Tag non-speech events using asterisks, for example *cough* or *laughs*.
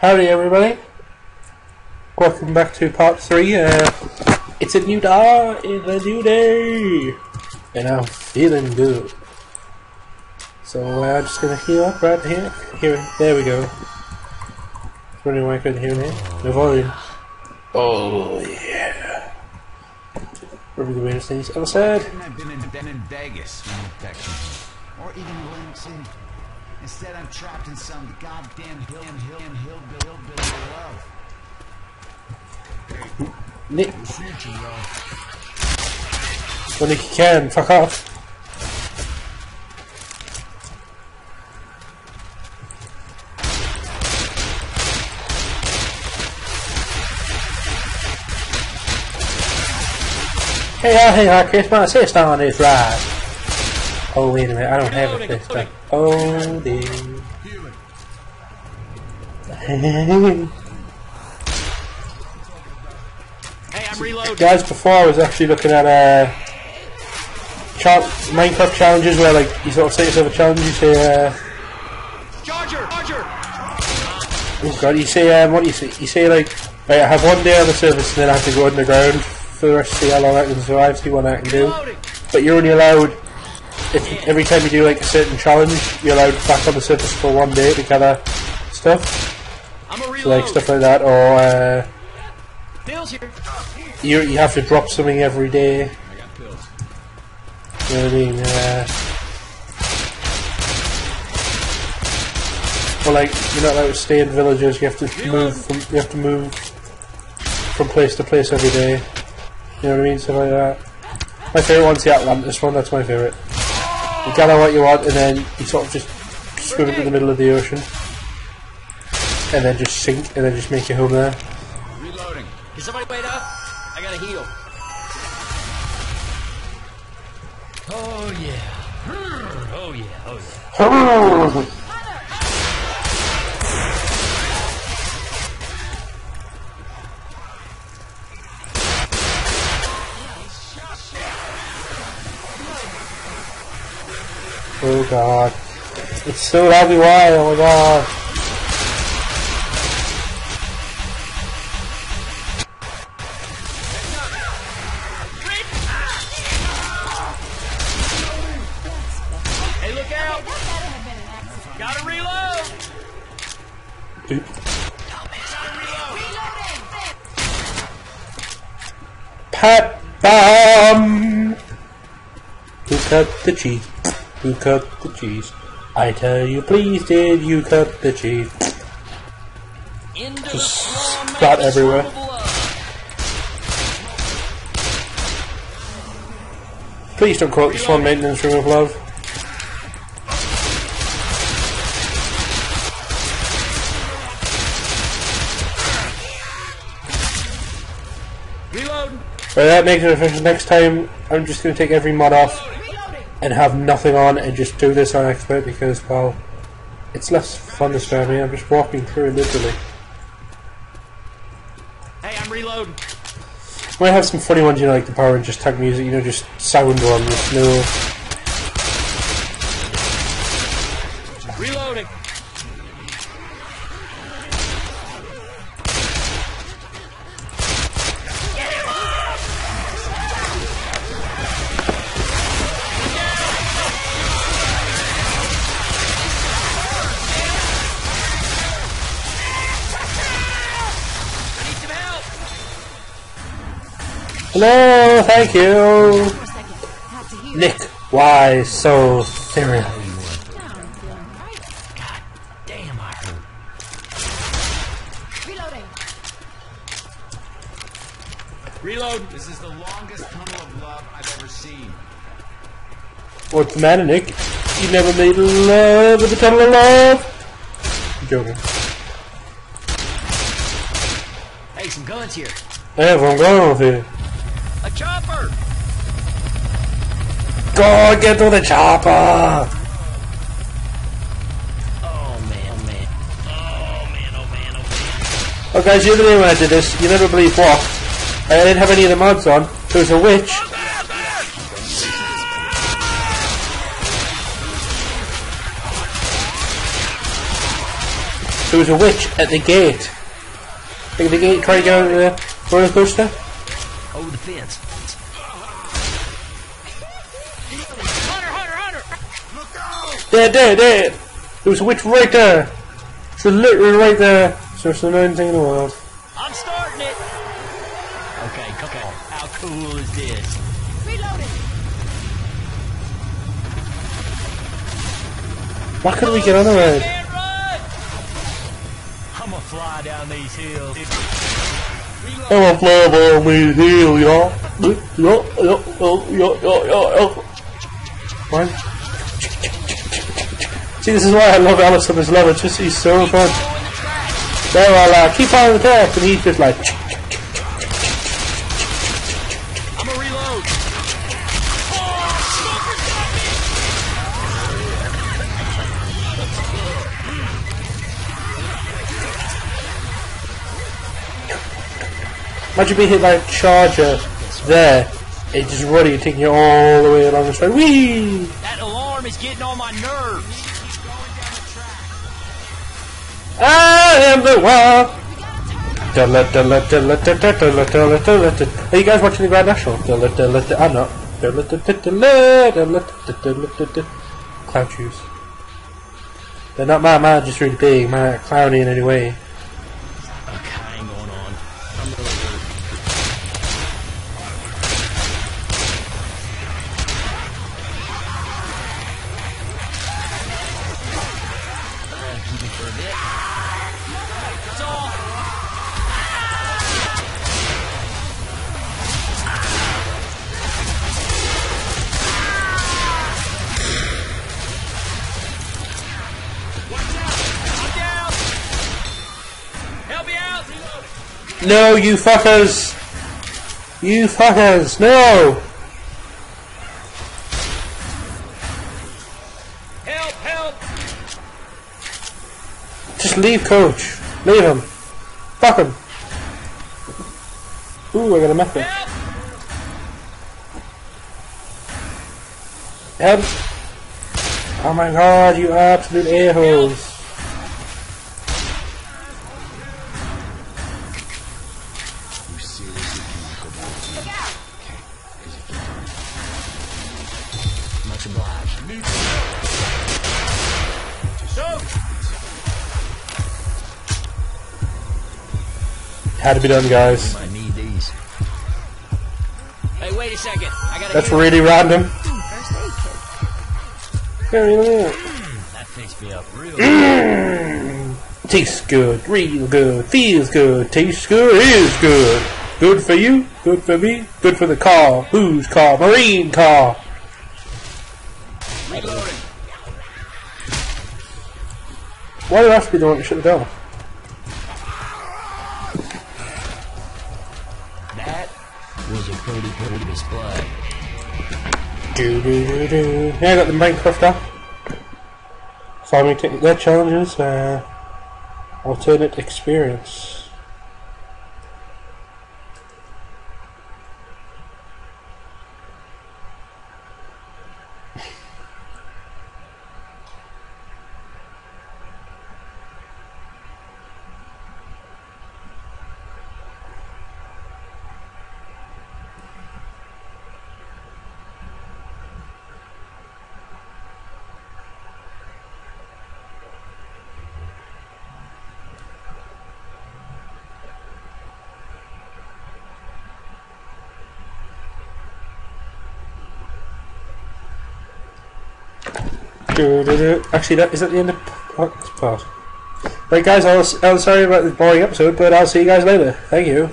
Howdy everybody. Welcome back to part 3. Uh, it's a new day, it's a new day. And I'm feeling good. So uh, I'm just gonna heal up right here. Here, there we go. Running away couldn't hear me. No volume. Oh yeah. Probably the weirdest things ever said. Couldn't have been in, been in Vegas when the infection hit. Or even Atlantic City. Instead, I'm trapped in some goddamn hill and hill and hillbilly hillbilly love. Nick, when Nick you can, fuck off. Hey, hey, uh, Chris, my sister on this ride. Oh, wait a minute, I don't have a sister. Oh, dear. Hey, I'm reloading. Guys, before I was actually looking at uh, cha- Minecraft challenges where like you sort of set yourself a challenge. You say, uh, Charger! Charger! oh god, you say um, what do you say? You say like, right, I have one day on the surface and then I have to go underground for the rest. See how long I can survive. See what I can do. But you're only allowed if every time you do like a certain challenge, you're allowed back on the surface for one day to gather stuff, so, like stuff like that, or uh, you you have to drop something every day. I got pills. You know what I mean? Uh, well, like you're not allowed to stay in villages. You have to move. From, you have to move from place to place every day. You know what I mean? Stuff like that. My favorite one's the Atlantis one. That's my favorite. You gather what you want, and then you sort of just swim into the middle of the ocean, and then just sink, and then just make your home there. Reloading. Can somebody wait up? I gotta heal. Oh yeah. Oh yeah. Oh yeah. *laughs* Oh god. It's so heavy wire, oh my god. Hey, look out! Gotta reload. Oop. Pat Bam! Who cut the cheese? Who cut the cheese? I tell you, please, did you cut the cheese? Just splat everywhere. swim of blood. Please don't call it the Swan Maintenance Room of Love. Reload. But that makes it official. Next time, I'm just going to take every mod off and have nothing on and just do this on expert because, well, it's less fun this way. I'm just walking through it literally. Hey, I'm reloading. Might have some funny ones, you know, like the Power Rangers tag music, you know, just sound ones. No, Reloading. Hello, thank you, Nick. Why so serious? Damn, I. Reloading. Reload. This is the longest tunnel of love I've ever seen. What's the matter, Nick? You never made love with the tunnel of love. I'm joking. Hey, some guns here. I have one going with you. A chopper. Go get to the chopper. Oh man, oh man. Oh man, oh man, oh man. Oh, guys, the other day when I did this, you never believe what? I didn't have any of the mods on. There was a witch there was a witch at the gate. Like the gate trying to get out of the roller coaster. Over the fence. Hunter, Hunter, Hunter! Look out! There, there, there! There was a witch right there! She's literally right there! So it's the main thing in the world. I'm starting it. Okay, come on. How cool is this? Why couldn't we get on the road? I'm gonna fly down these hills. I'm a fly on me hill, y'all. Yo, yo, yo, yo, yo, yo, yo. What? See, this is why I love Ellis on his. It's just, he's so fun. There, I'll uh, keep on the deck, and he's just like, imagine being hit by a charger there. It just running and taking you all the way along the side. Whee! That alarm is getting on my nerves. I am the one. Are you guys watching the Grand National? Dun-la, dun-la, dun- I'm not. Clown shoes. They're not my mind, just really big. My clowny in any way. For a bit. No, you fuckers! You fuckers! No! Help! Help! Just leave, coach. Leave him. Fuck him. Ooh, I got a method. Help! Help! Oh my god, you absolute a-holes. You seriously Had to be done, guys. I need these. Hey, wait a second. I gotta That's get really random. First aid kit. Yeah, yeah, yeah. Mm, that fixed me up real good. Tastes good, real good, feels good, tastes good, is good. Good for you, good for me, good for the car. Whose car? Marine car. Reloading. Why did I have to be the one to shut the down? Display. Do do do do. Yeah, I got the Minecraft app. Farming technique, their challenges, uh, alternate experience. Actually, that is that the end of this part. Right, guys, I was, I sorry about the boring episode, but I'll see you guys later. Thank you.